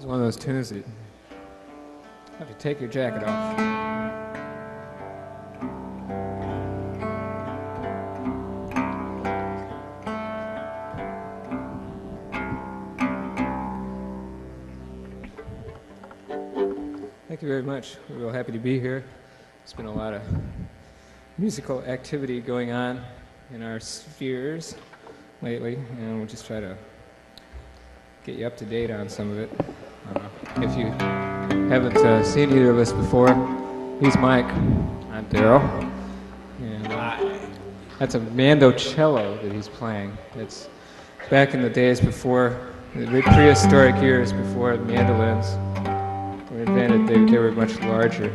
It's one of those tunes that you have to take your jacket off. Thank you very much. We're real happy to be here. There's been a lot of musical activity going on in our spheres lately, and we'll just try to get you up to date on some of it. Uh, if you haven't uh, seen either of us before, he's Mike. I'm Darol. And uh, that's a mandocello that he's playing. It's back in the days before, the prehistoric years before mandolins were invented, they, they were much larger.